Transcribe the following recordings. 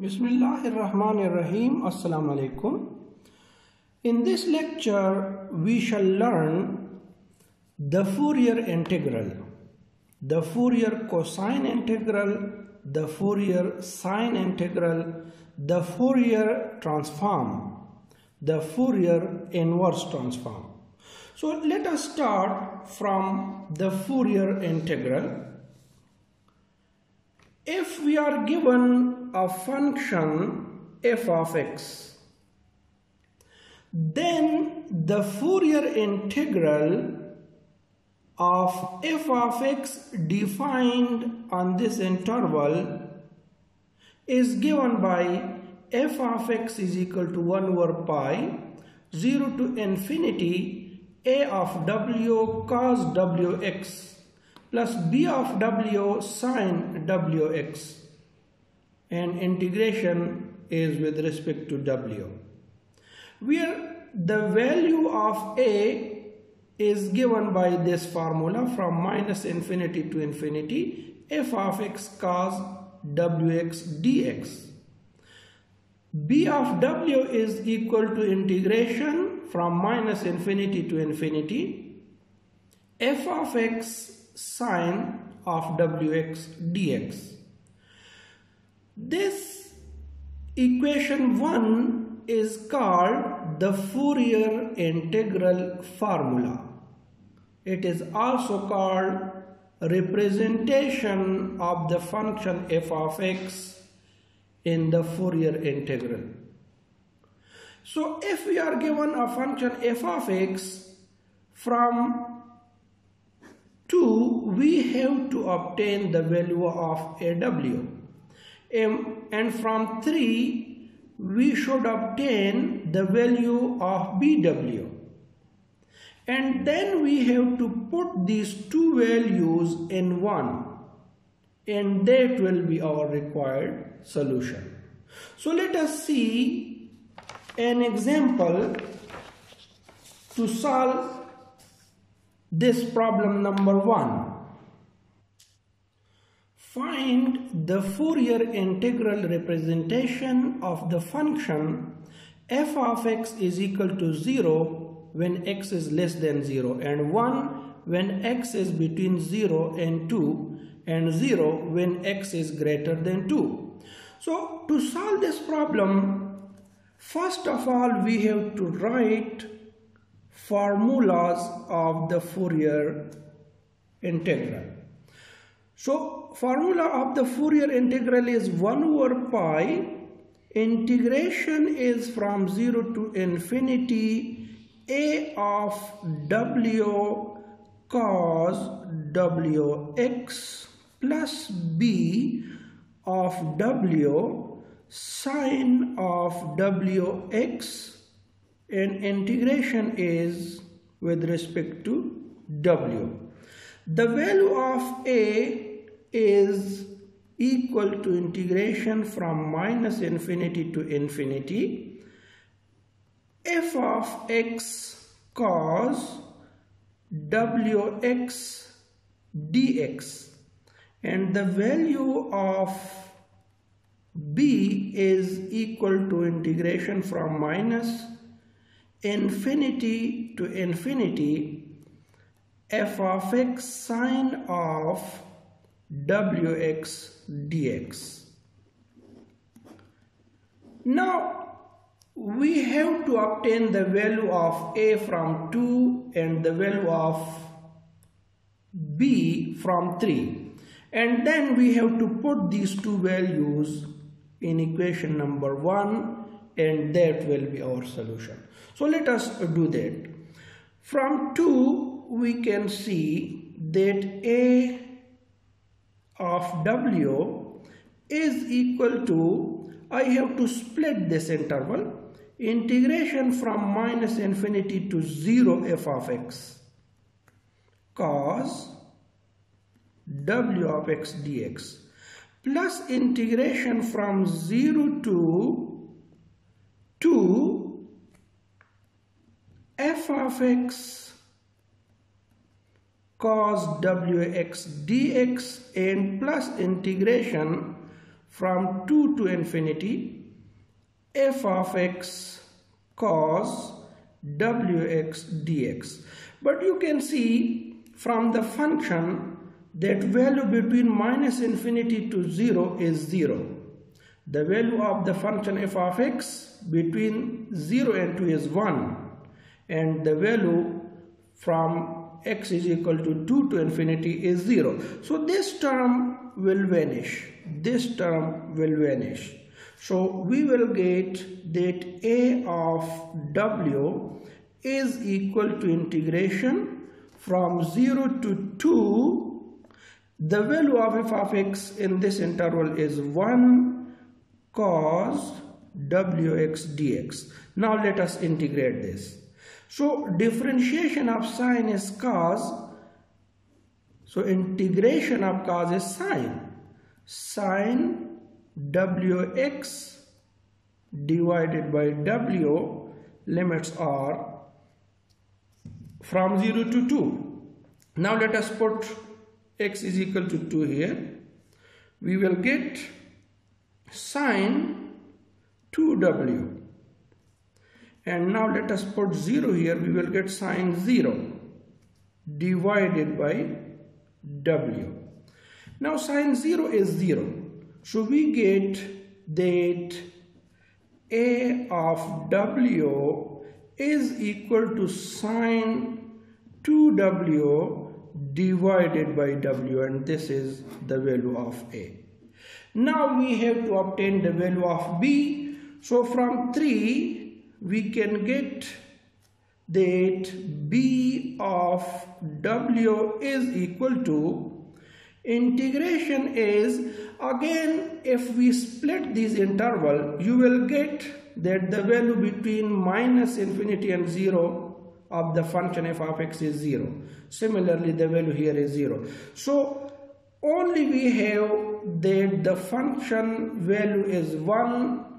Bismillahirrahmanirrahim. Assalamu alaikum. In this lecture, we shall learn the Fourier integral, the Fourier cosine integral, the Fourier sine integral, the Fourier transform, the Fourier inverse transform. So let us start from the Fourier integral. If we are given a function f of x, then the Fourier integral of f of x defined on this interval is given by f of x is equal to 1 over pi 0 to infinity a of w cos wx plus b of w sine wx and integration is with respect to w. Where the value of a is given by this formula from minus infinity to infinity f of x cos wx dx b of w is equal to integration from minus infinity to infinity. F of x sine of wx dx. This equation 1 is called the Fourier integral formula. It is also called representation of the function f of x in the Fourier integral. So if we are given a function f of x from 2 we have to obtain the value of AW and from 3 we should obtain the value of BW and then we have to put these two values in 1 and that will be our required solution. So let us see an example to solve this problem number one. Find the Fourier integral representation of the function f of x is equal to 0 when x is less than 0 and 1 when x is between 0 and 2 and 0 when x is greater than 2. So to solve this problem, first of all we have to write formulas of the Fourier integral. So formula of the Fourier integral is 1 over pi integration is from 0 to infinity a of w cos wx plus b of w sine of wx and integration is with respect to w. The value of a is equal to integration from minus infinity to infinity. F of x cos wx dx and the value of b is equal to integration from minus infinity to infinity. F of x sine of wx dx. Now we have to obtain the value of a from 2 and the value of b from 3 and then we have to put these two values in equation number 1 and that will be our solution. So let us do that. From 2 we can see that A of W is equal to, I have to split this interval, integration from minus infinity to 0 f of x. Cos w of x dx plus integration from 0 to 2 f of x cos wx dx and plus integration from 2 to infinity f of x cos wx dx. But you can see from the function that value between minus infinity to 0 is 0. The value of the function f of x between 0 and 2 is 1 and the value from x is equal to 2 to infinity is 0. So this term will vanish. This term will vanish. So we will get that a of w is equal to integration from 0 to 2. The value of f of x in this interval is 1 cos wx dx. Now let us integrate this. So differentiation of sine is cos. So integration of cos is sine. Sine wx divided by w limits are from 0 to 2. Now let us put x is equal to 2 here. We will get sine 2w and now let us put 0 here. We will get sine 0 divided by w. Now sine 0 is 0 so we get that a of w is equal to sine 2w divided by w. And this is the value of a. Now we have to obtain the value of b. So from 3 we can get that b of w is equal to integration is again if we split this interval you will get that the value between minus infinity and 0 of the function f of x is 0 similarly the value here is 0 so only we have that the function value is 1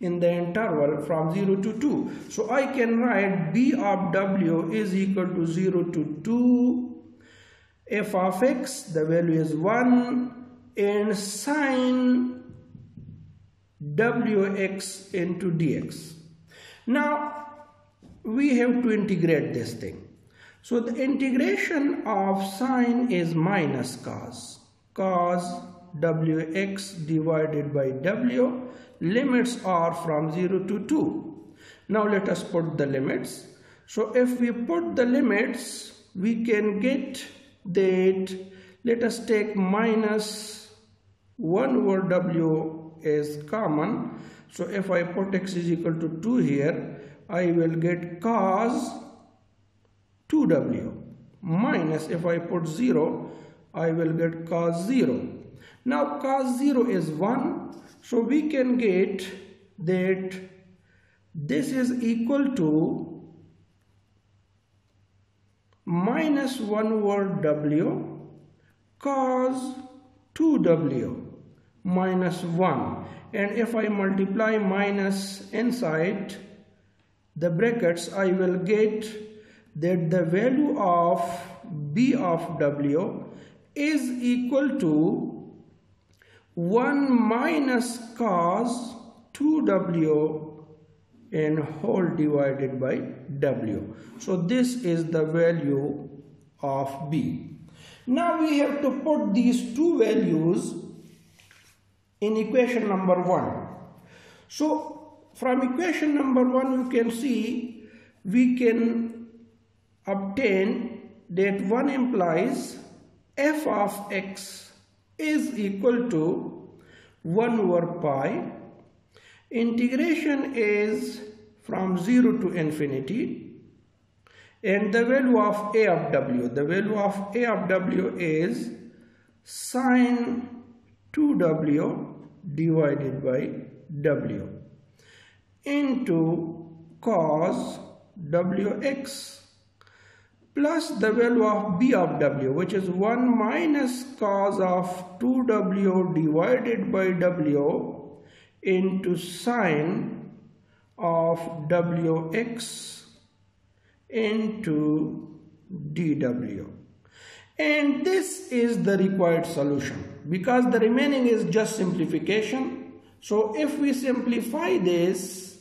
in the interval from 0 to 2. So I can write b of w is equal to 0 to 2 f of x the value is 1 and sine wx into dx. Now we have to integrate this thing. So the integration of sine is minus cos. Cos wx divided by w limits are from 0 to 2 now let us put the limits. So if we put the limits we can get that let us take minus 1 over w is common. So if I put x is equal to 2 here I will get cos 2w minus if I put 0 I will get cos 0 now cos 0 is 1. So we can get that this is equal to minus 1 over w cos 2w minus 1 and if I multiply minus inside the brackets I will get that the value of b of w is equal to 1 minus cos 2w and whole divided by w. So this is the value of b. Now we have to put these two values in equation number 1. So from equation number 1 you can see we can obtain that 1 implies f of x is equal to 1 over pi. Integration is from 0 to infinity and the value of a of w, the value of a of w is sine 2w divided by w into cos wx plus the value of b of w which is 1 minus cos of 2w divided by w into sine of wx into dw and this is the required solution because the remaining is just simplification. So if we simplify this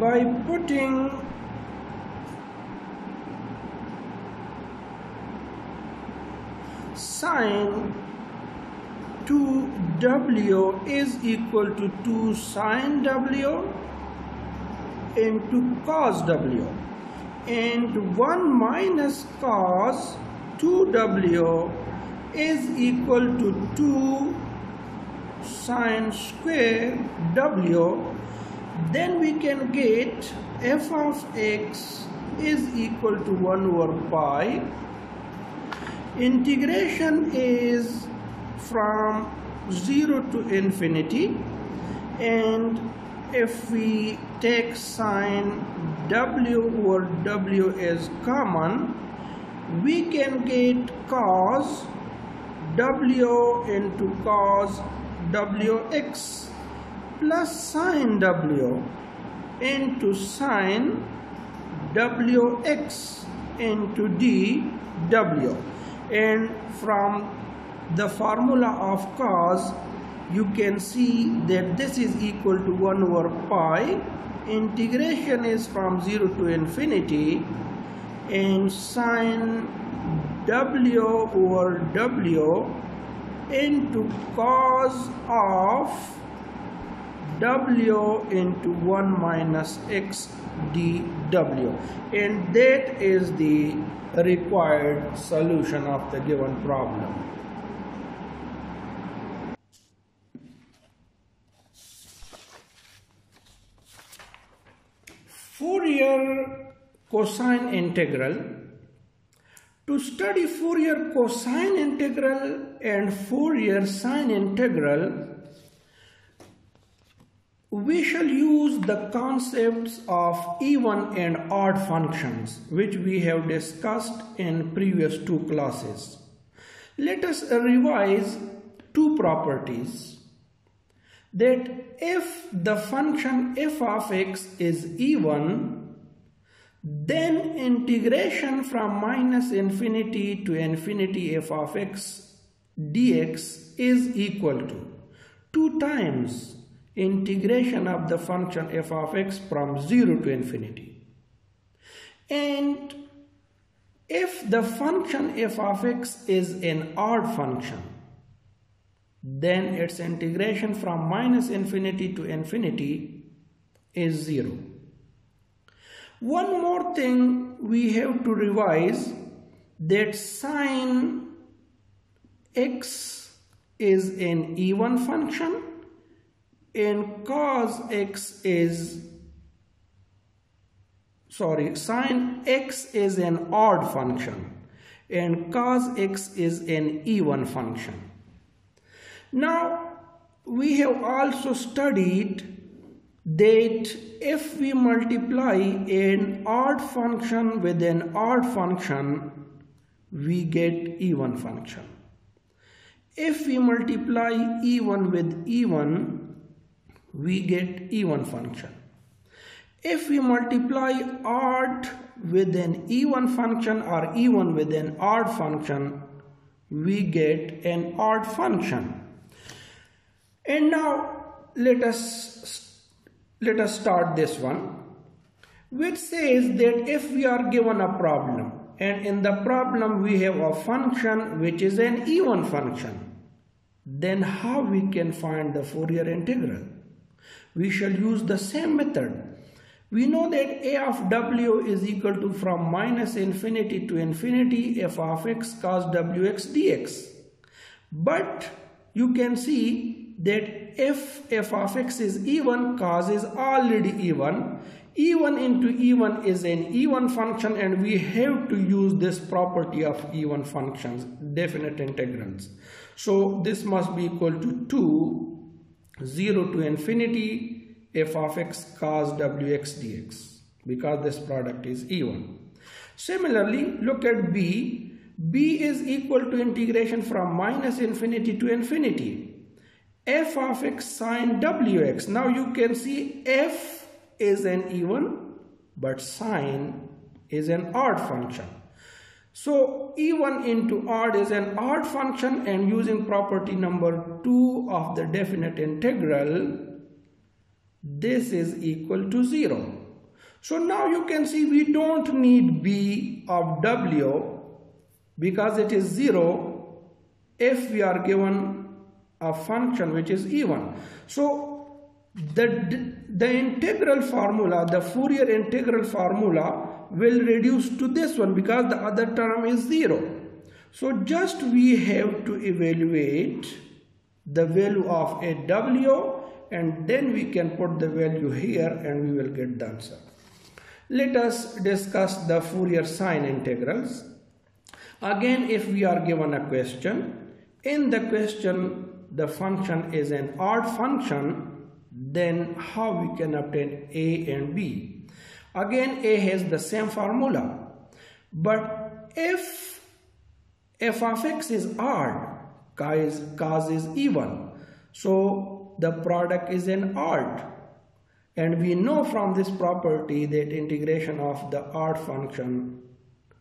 by putting sine 2w is equal to 2 sine w into cos w. And 1 minus cos 2w is equal to 2 sine square w. Then we can get f of x is equal to 1 over pi integration is from 0 to infinity. And if we take sine w or w is common we can get cos w into cos wx plus sine w into sine wx into dw and from the formula of cos you can see that this is equal to 1 over pi. Integration is from 0 to infinity. And sine w over w into cos of w into 1 minus x dw and that is the required solution of the given problem. Fourier cosine integral. To study Fourier cosine integral and Fourier sine integral, we shall use the concepts of even and odd functions which we have discussed in previous two classes. Let us revise two properties that if the function f of x is even then integration from minus infinity to infinity f of x dx is equal to 2 times integration of the function f of x from 0 to infinity. And if the function f of x is an odd function, then its integration from minus infinity to infinity is 0. One more thing we have to revise that sine x is an even function and cos x is sorry sine x is an odd function and cos x is an even function. Now we have also studied that if we multiply an odd function with an odd function we get even function. If we multiply even with even we get even function. If we multiply odd with an even function or even with an odd function, we get an odd function. And now let us let us start this one which says that if we are given a problem and in the problem we have a function which is an even function then how we can find the Fourier integral we shall use the same method. We know that a of w is equal to from minus infinity to infinity f of x cos wx dx. But you can see that if f of x is even, cos is already even. Even into even is an even function and we have to use this property of even functions, definite integrals. So this must be equal to 2 0 to infinity f of x cos wx dx because this product is even. Similarly, look at b. b is equal to integration from minus infinity to infinity. f of x sine wx. Now you can see f is an even but sine is an odd function. So E1 into odd is an odd function and using property number 2 of the definite integral, this is equal to 0. So now you can see we don't need b of w because it is 0 if we are given a function which is even. So the, the integral formula, the Fourier integral formula will reduce to this one because the other term is 0. So just we have to evaluate the value of a w and then we can put the value here and we will get the answer. Let us discuss the Fourier sine integrals. Again, if we are given a question, in the question the function is an odd function, then how we can obtain a and b? Again, a has the same formula. But if f of x is odd, cos cause is even. So the product is an odd and we know from this property that integration of the odd function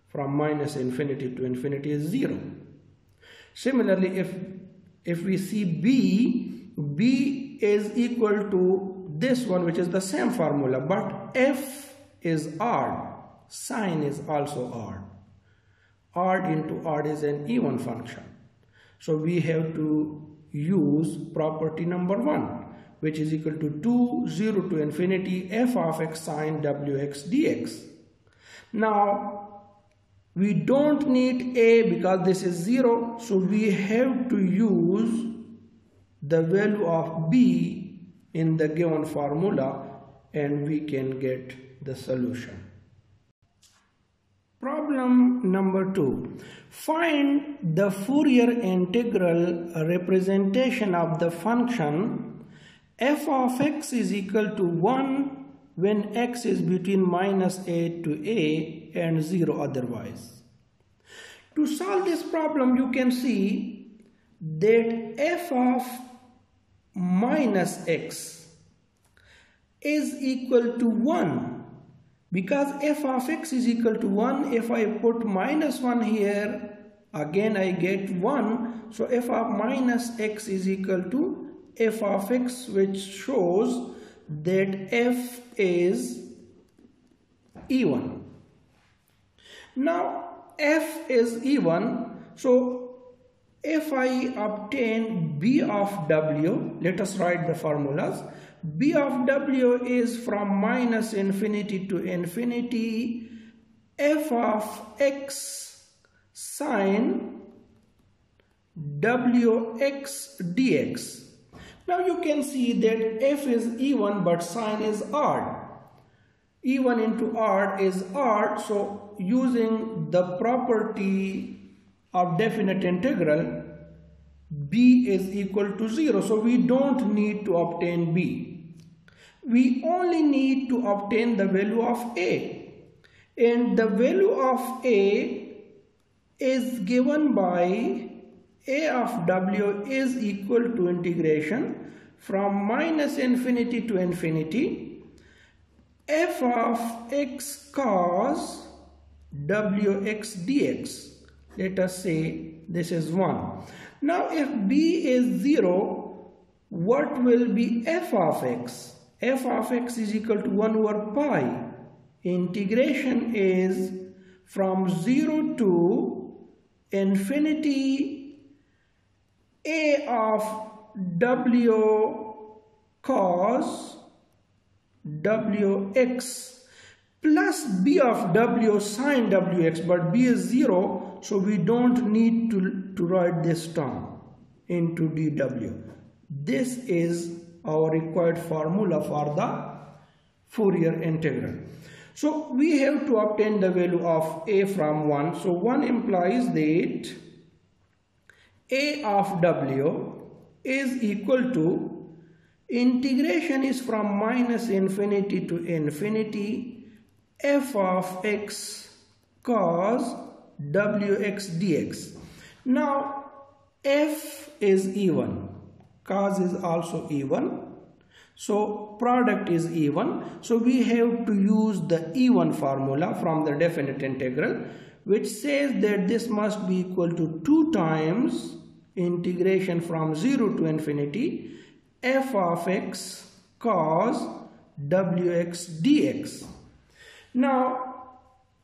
from minus infinity to infinity is 0. Similarly, if, if we see b, b is equal to this one which is the same formula but f is odd, sine is also odd. Odd into odd is an even function. So we have to use property number 1 which is equal to 2 0 to infinity f of x sine wx dx. Now we don't need a because this is 0 so we have to use the value of b in the given formula and we can get the solution. Problem number 2. Find the Fourier integral representation of the function f of x is equal to 1 when x is between minus a to a and 0 otherwise. To solve this problem you can see that f of minus x is equal to 1 because f of x is equal to 1 if I put minus 1 here again I get 1 so f of minus x is equal to f of x which shows that f is even. Now f is even so if I obtain b of w let us write the formulas b of w is from minus infinity to infinity f of x sine wx dx now you can see that f is even but sine is odd. Even into odd is odd. So using the property of definite integral, b is equal to 0. So we don't need to obtain b. We only need to obtain the value of a. And the value of a is given by a of w is equal to integration from minus infinity to infinity f of x cos wx dx. Let us say this is 1. Now if b is 0, what will be f of x? f of x is equal to 1 over pi. Integration is from 0 to infinity a of W cos Wx plus B of W sine Wx but B is 0 so we don't need to, to write this term into dW. This is our required formula for the Fourier integral. So we have to obtain the value of a from 1. So 1 implies that a of w is equal to integration is from minus infinity to infinity f of x cos wx dx. Now f is even, cos is also even. So product is even. So we have to use the even formula from the definite integral which says that this must be equal to 2 times integration from 0 to infinity f of x cos wx dx. Now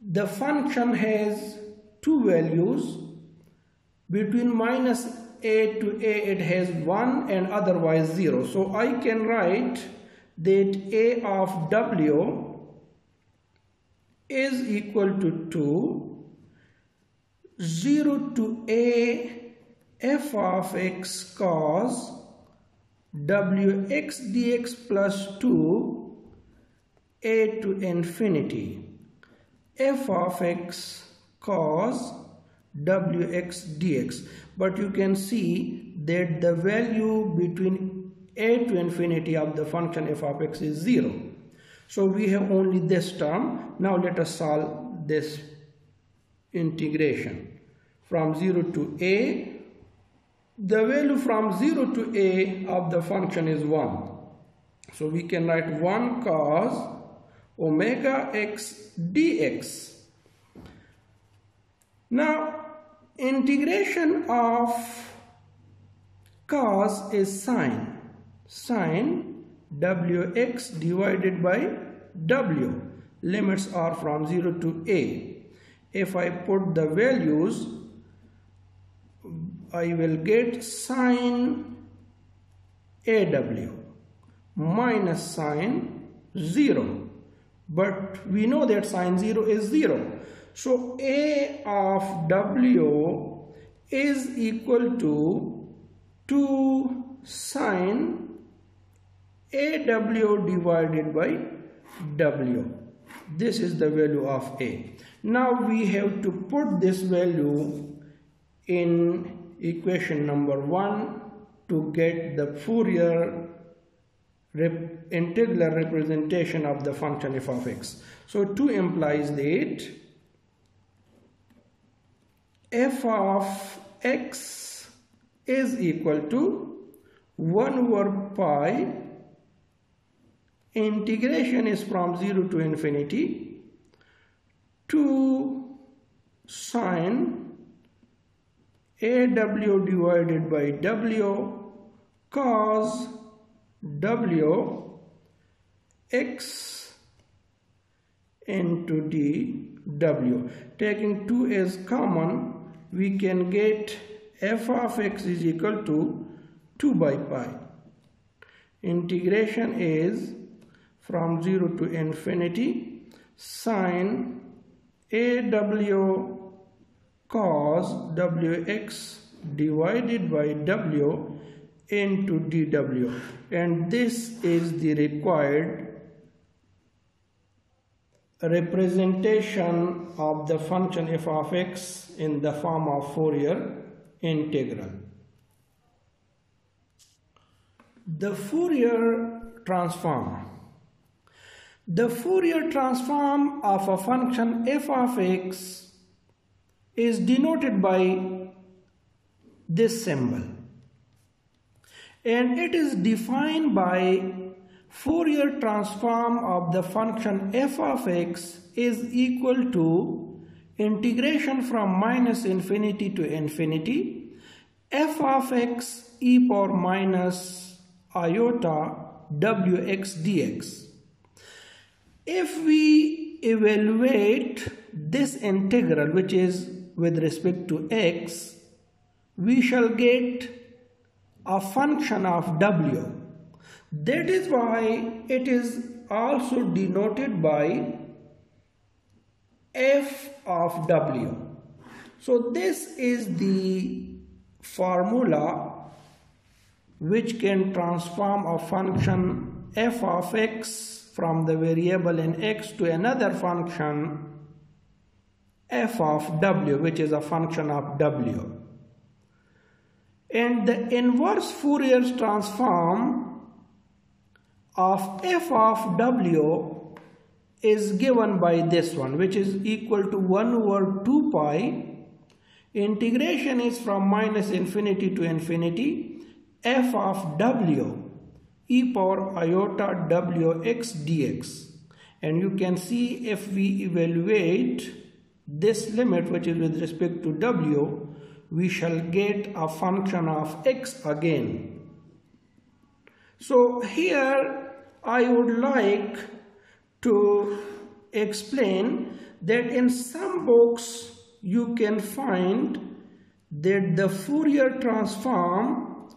the function has two values. Between minus a to a it has 1 and otherwise 0 so I can write that a of w is equal to 2 0 to a f of x cos wx dx plus 2 a to infinity. F of x cos wx dx but you can see that the value between a to infinity of the function f of x is 0 so we have only this term. Now let us solve this integration. From 0 to a the value from 0 to a of the function is 1 so we can write 1 cos omega x dx now integration of cos is sine. Sine wx divided by w. Limits are from 0 to a. If I put the values, I will get sine aw minus sine 0. But we know that sine 0 is 0. So A of W is equal to 2 sine AW divided by W. This is the value of A. Now we have to put this value in equation number 1 to get the Fourier rep integral representation of the function f of x. So 2 implies that f of x is equal to 1 over pi integration is from 0 to infinity 2 sine aw divided by w cos w x into dw taking 2 as common we can get f of x is equal to 2 by pi. Integration is from 0 to infinity sine aw cos wx divided by w into dw and this is the required representation of the function f of x in the form of Fourier integral. The Fourier transform. The Fourier transform of a function f of x is denoted by this symbol and it is defined by Fourier transform of the function f of x is equal to integration from minus infinity to infinity f of x e power minus iota wx dx. If we evaluate this integral which is with respect to x, we shall get a function of w that is why it is also denoted by f of w. So this is the formula which can transform a function f of x from the variable in x to another function f of w which is a function of w. And the inverse Fourier transform of f of w is given by this one which is equal to 1 over 2 pi. Integration is from minus infinity to infinity. F of w e power iota w x dx. And you can see if we evaluate this limit which is with respect to w, we shall get a function of x again. So here I would like to explain that in some books you can find that the Fourier transform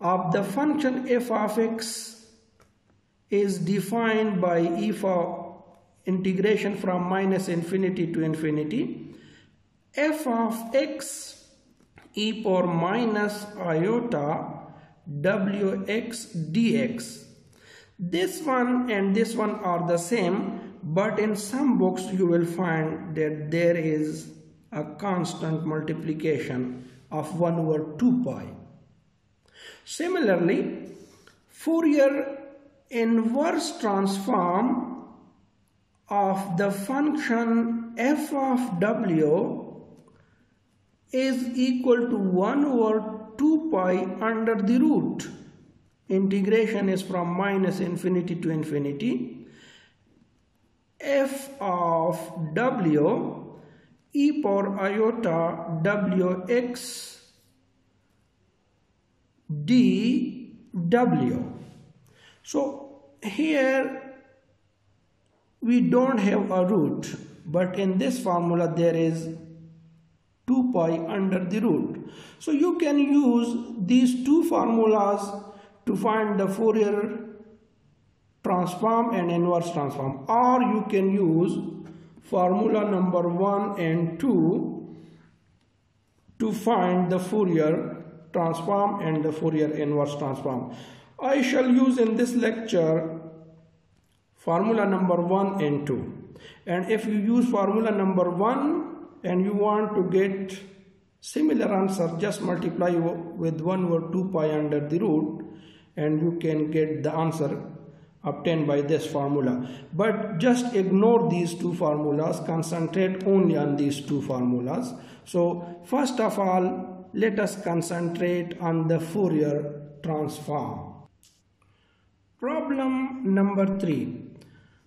of the function f of x is defined by e for integration from minus infinity to infinity f of x e power minus iota wx dx this one and this one are the same but in some books you will find that there is a constant multiplication of 1 over 2 pi. Similarly, Fourier inverse transform of the function f of w is equal to 1 over 2 pi under the root. Integration is from minus infinity to infinity. f of w e power iota wx dw. So here we don't have a root but in this formula there is 2 pi under the root. So you can use these two formulas to find the Fourier transform and inverse transform or you can use formula number 1 and 2 to find the Fourier transform and the Fourier inverse transform. I shall use in this lecture formula number 1 and 2 and if you use formula number 1 and you want to get similar answer just multiply with 1 over 2 pi under the root and you can get the answer obtained by this formula. But just ignore these two formulas, concentrate only on these two formulas. So first of all, let us concentrate on the Fourier transform. Problem number three.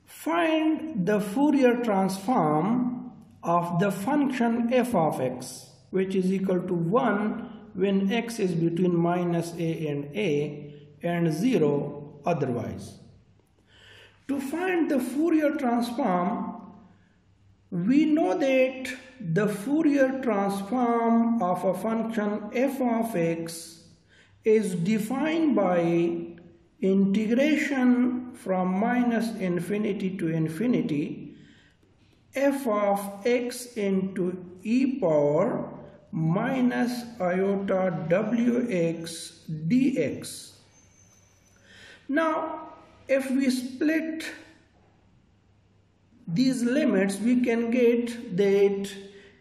Find the Fourier transform of the function f of x which is equal to 1 when x is between minus a and a and 0 otherwise. To find the Fourier transform, we know that the Fourier transform of a function f of x is defined by integration from minus infinity to infinity f of x into e power minus iota wx dx. Now if we split these limits we can get that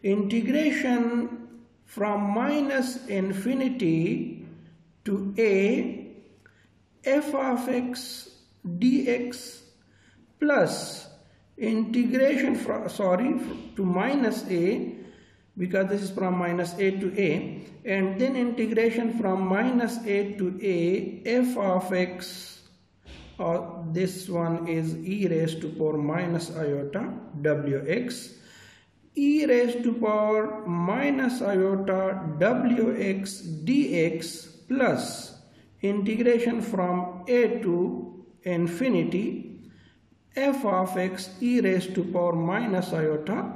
integration from minus infinity to a f of x dx plus integration from sorry to minus a because this is from minus a to a and then integration from minus a to a f of x or this one is e raised to power minus iota wx e raised to power minus iota wx dx plus integration from a to infinity f of x e raised to power minus iota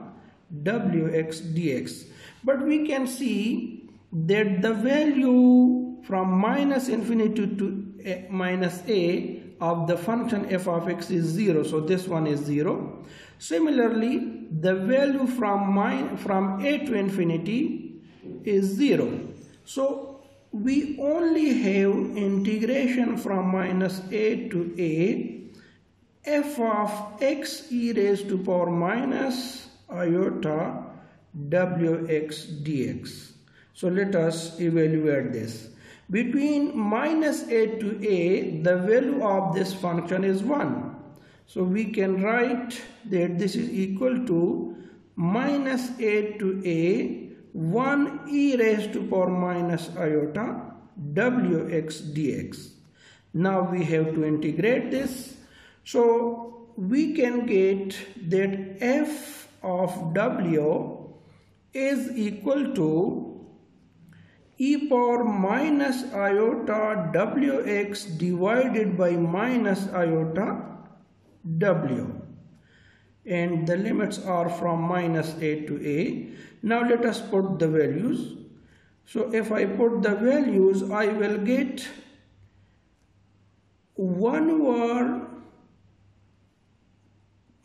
wx dx. But we can see that the value from minus infinity to a, minus a of the function f of x is 0 so this one is 0 similarly the value from my, from a to infinity is 0 so we only have integration from minus a to a f of x e raised to power minus iota wx dx so let us evaluate this between minus a to a, the value of this function is 1. So we can write that this is equal to minus a to a 1 e raised to power minus iota wx dx. Now we have to integrate this. So we can get that f of w is equal to e power minus iota wx divided by minus iota w and the limits are from minus a to a. Now let us put the values. So if I put the values I will get 1 over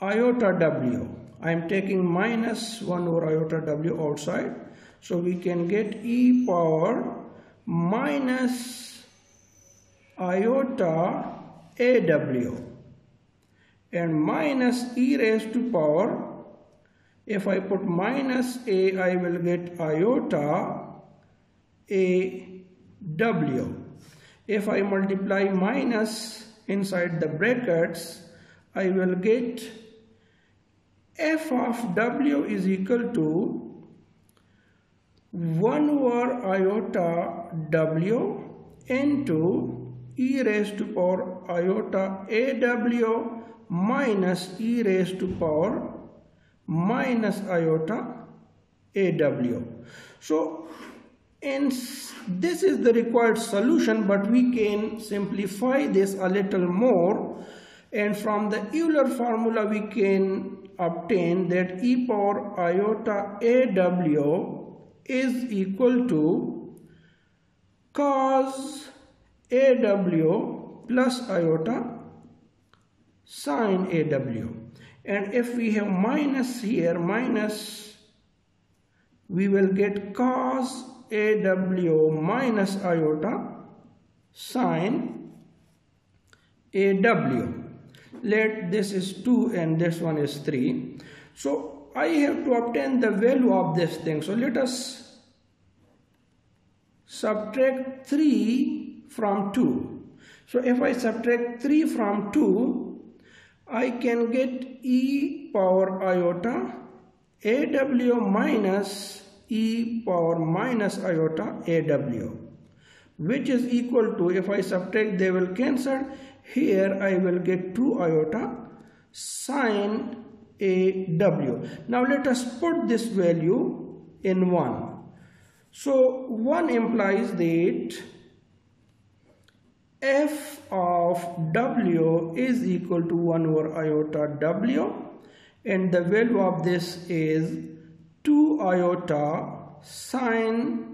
iota w. I am taking minus 1 over iota w outside. So we can get e power minus iota aw and minus e raised to power if I put minus a I will get iota a w if I multiply minus inside the brackets I will get f of w is equal to 1 over iota w into e raised to power iota aw minus e raised to power minus iota aw. So and this is the required solution but we can simplify this a little more and from the Euler formula we can obtain that e power iota aw is equal to cos aw plus iota sine aw and if we have minus here minus we will get cos AW minus iota sine AW. Let this is 2 and this one is 3. So I have to obtain the value of this thing. So let us subtract 3 from 2. So if I subtract 3 from 2, I can get e power iota AW minus e power minus iota aw which is equal to if I subtract they will cancel here I will get 2 iota sine aw now let us put this value in 1 so 1 implies that f of w is equal to 1 over iota w and the value of this is 2 iota sine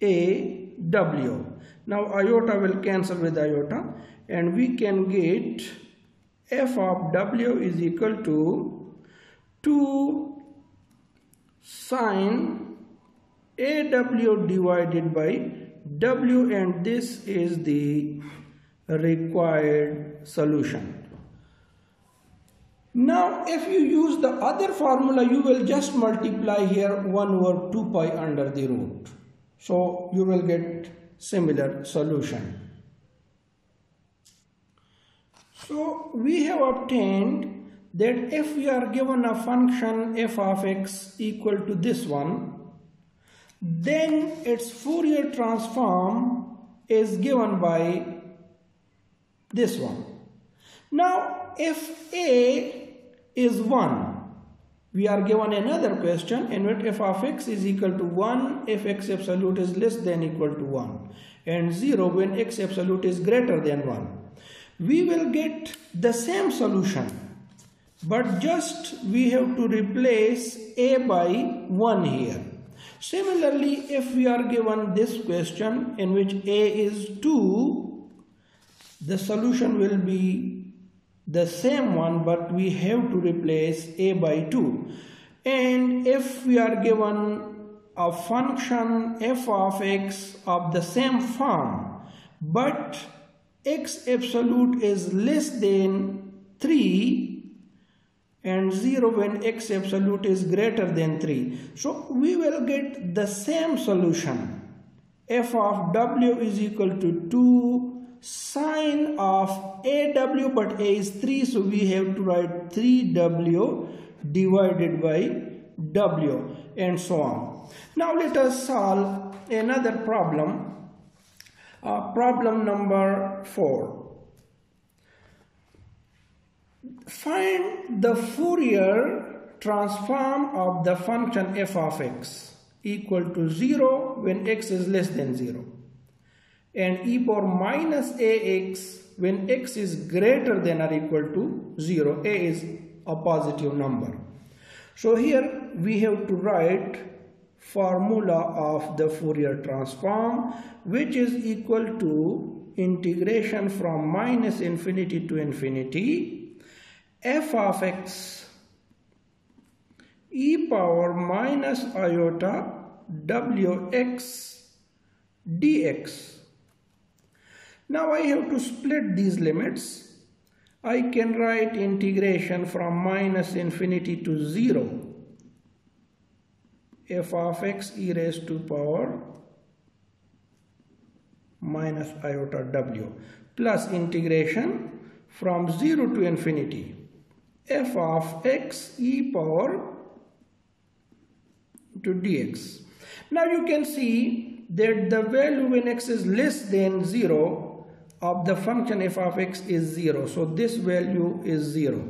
a w. Now iota will cancel with iota and we can get f of w is equal to 2 sine aw divided by w and this is the required solution. Now if you use the other formula you will just multiply here 1 over 2 pi under the root. So you will get similar solution. So we have obtained that if we are given a function f of x equal to this one then its Fourier transform is given by this one. Now if a is 1. We are given another question in which f of x is equal to 1 if x absolute is less than equal to 1 and 0 when x absolute is greater than 1. We will get the same solution but just we have to replace a by 1 here. Similarly, if we are given this question in which a is 2, the solution will be the same one but we have to replace a by 2 and if we are given a function f of x of the same form but x absolute is less than 3 and 0 when x absolute is greater than 3 so we will get the same solution f of w is equal to 2 sine of AW but A is 3 so we have to write 3W divided by W and so on. Now let us solve another problem. Uh, problem number 4. Find the Fourier transform of the function f of x equal to 0 when x is less than 0 and e power minus ax when x is greater than or equal to 0 a is a positive number so here we have to write formula of the Fourier transform which is equal to integration from minus infinity to infinity f of x e power minus iota wx dx. Now I have to split these limits. I can write integration from minus infinity to 0 f of x e raised to power minus iota w plus integration from 0 to infinity f of x e power to dx. Now you can see that the value when x is less than 0 of the function f of x is 0. So this value is 0.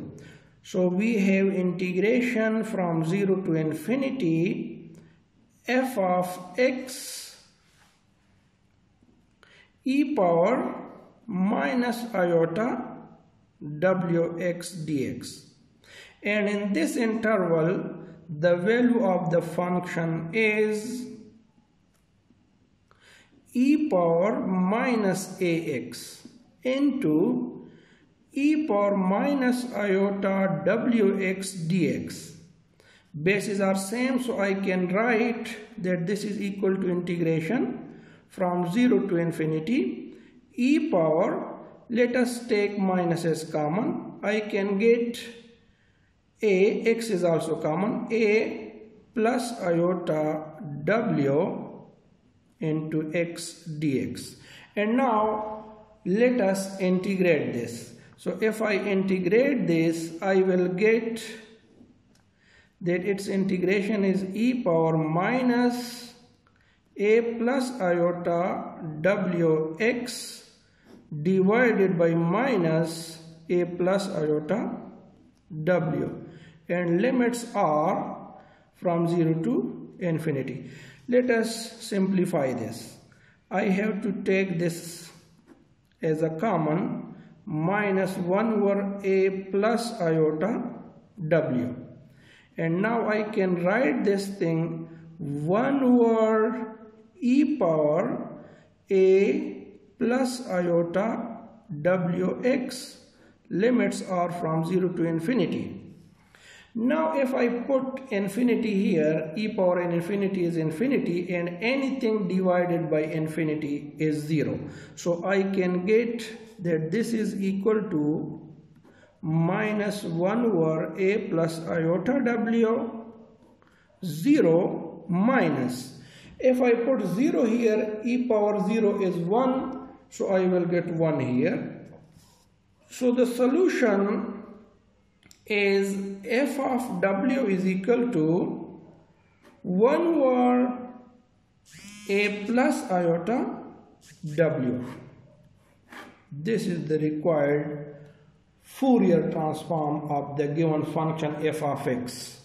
So we have integration from 0 to infinity f of x e power minus iota wx dx. And in this interval, the value of the function is e power minus ax into e power minus iota wx dx. Bases are same so I can write that this is equal to integration from 0 to infinity. E power let us take minus as common. I can get a x is also common. A plus iota w into x dx. And now let us integrate this. So if I integrate this I will get that its integration is e power minus a plus iota wx divided by minus a plus iota w and limits are from 0 to infinity. Let us simplify this. I have to take this as a common minus 1 over a plus iota w. And now I can write this thing 1 over e power a plus iota wx limits are from 0 to infinity. Now if I put infinity here, e power infinity is infinity and anything divided by infinity is 0. So I can get that this is equal to minus 1 over a plus iota w 0 minus. If I put 0 here, e power 0 is 1, so I will get 1 here. So the solution is f of w is equal to 1 over a plus iota w. This is the required Fourier transform of the given function f of x.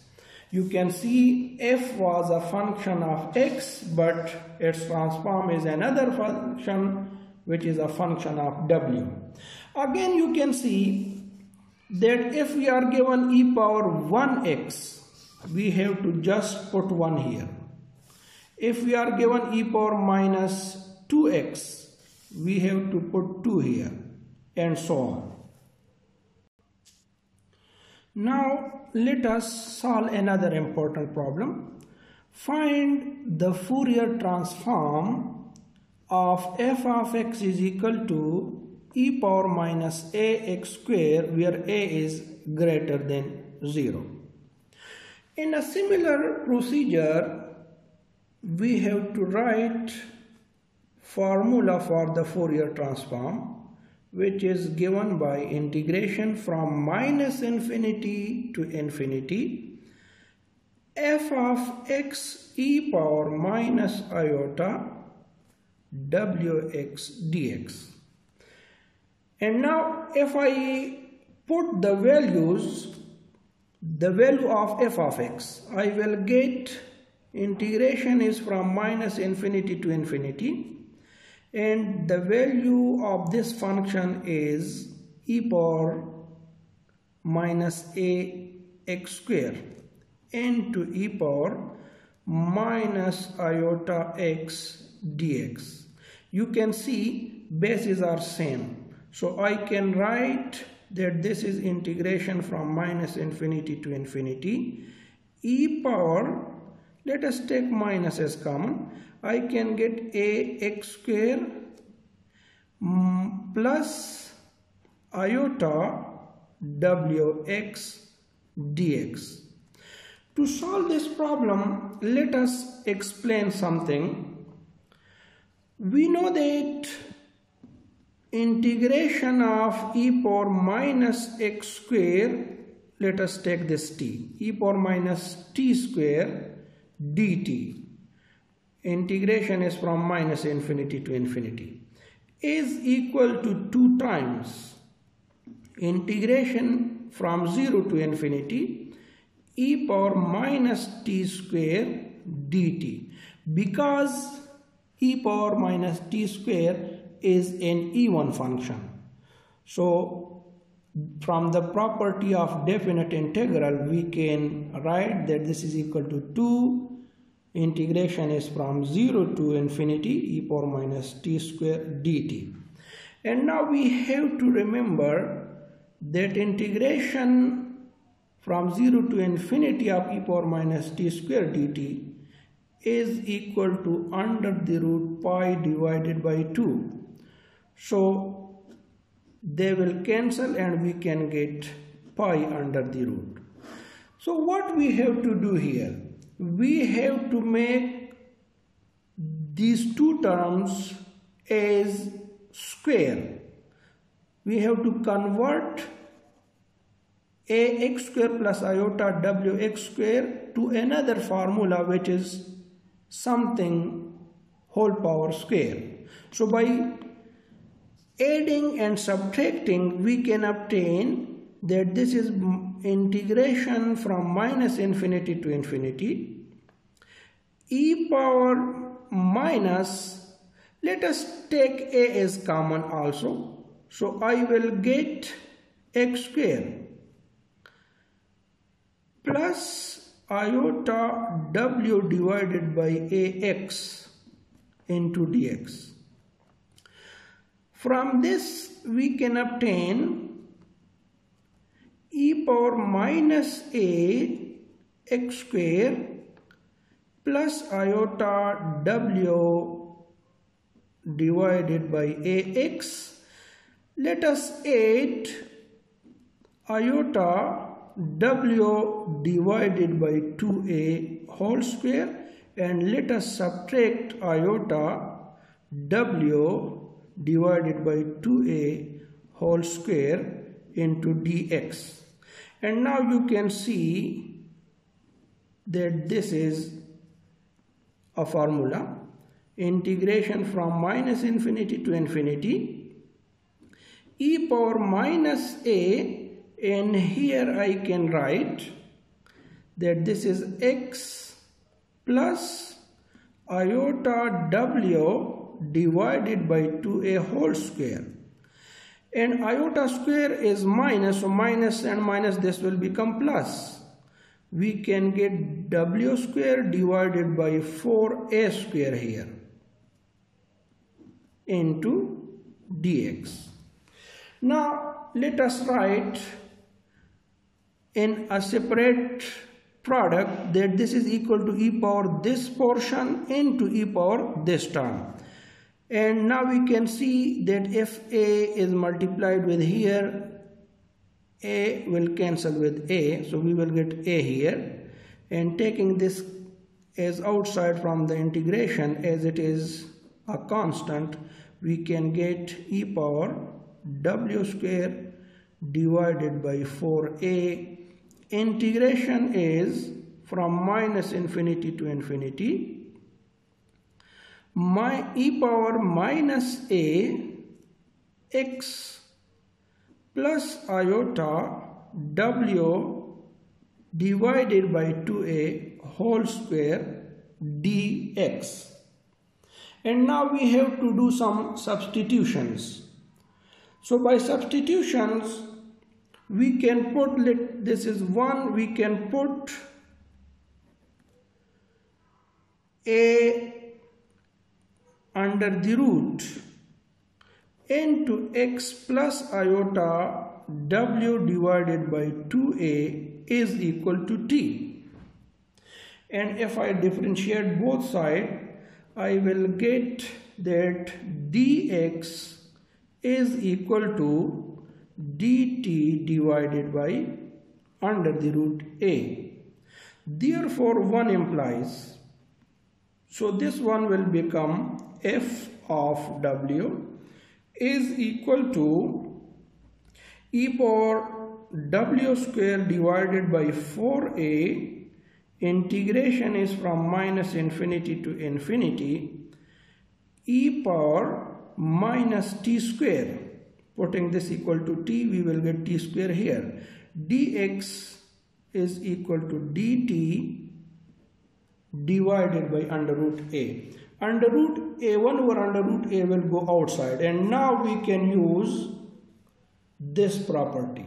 You can see f was a function of x but its transform is another function which is a function of w. Again you can see that if we are given e power 1x, we have to just put 1 here. If we are given e power minus 2x, we have to put 2 here and so on. Now let us solve another important problem. Find the Fourier transform of f of x is equal to e power minus ax square where a is greater than 0. In a similar procedure, we have to write formula for the Fourier transform which is given by integration from minus infinity to infinity f of x e power minus iota wx dx. And now if I put the values the value of f of x. I will get integration is from minus infinity to infinity and the value of this function is e power minus a x square into e power minus iota x dx. You can see bases are same. So I can write that this is integration from minus infinity to infinity. e power, let us take minus as common. I can get a x square mm, plus iota wx dx. To solve this problem, let us explain something. We know that integration of e power minus x square, let us take this t, e power minus t square dt. Integration is from minus infinity to infinity is equal to 2 times integration from 0 to infinity e power minus t square dt because e power minus t square is an even function. So from the property of definite integral we can write that this is equal to 2 integration is from 0 to infinity e power minus t square dt. And now we have to remember that integration from 0 to infinity of e power minus t square dt is equal to under the root pi divided by 2. So they will cancel and we can get pi under the root. So what we have to do here? We have to make these two terms as square we have to convert ax square plus iota wx square to another formula which is something whole power square. So by adding and subtracting we can obtain that this is integration from minus infinity to infinity e power minus let us take a as common also so I will get x square plus iota w divided by ax into dx. From this we can obtain e power minus a x square plus iota w divided by ax let us add iota w divided by 2a whole square and let us subtract iota w divided by 2a whole square into dx. And now you can see that this is a formula. Integration from minus infinity to infinity. E power minus a and here I can write that this is x plus iota w divided by 2a whole square. And iota square is minus so minus and minus this will become plus we can get w square divided by 4a square here into dx now let us write in a separate product that this is equal to e power this portion into e power this term. And now we can see that if a is multiplied with here, a will cancel with a, so we will get a here. And taking this as outside from the integration as it is a constant, we can get e power w square divided by 4a. Integration is from minus infinity to infinity. My e power minus a x plus iota w divided by 2a whole square dx. And now we have to do some substitutions. So by substitutions, we can put, let, this is 1, we can put a under the root into x plus iota w divided by 2a is equal to t. And if I differentiate both sides, I will get that dx is equal to dt divided by under the root a. Therefore, 1 implies, so this one will become f of w is equal to e power w square divided by 4a integration is from minus infinity to infinity. E power minus t square. Putting this equal to t we will get t square here. dx is equal to dt divided by under root a under root a 1 over under root a will go outside and now we can use this property.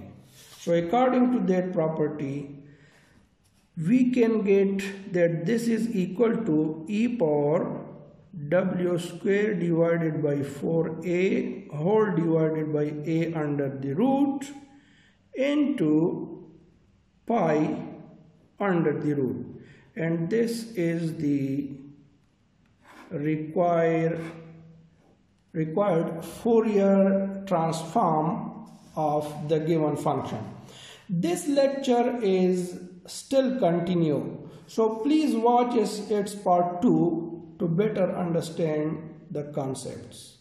So according to that property, we can get that this is equal to e power w square divided by 4a whole divided by a under the root into pi under the root and this is the required required Fourier transform of the given function. This lecture is still continue. So please watch its part 2 to better understand the concepts.